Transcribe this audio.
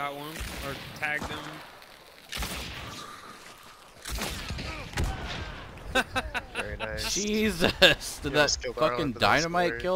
Got one. Or tagged him. Very nice. Jesus! Did You that fucking dynamite kill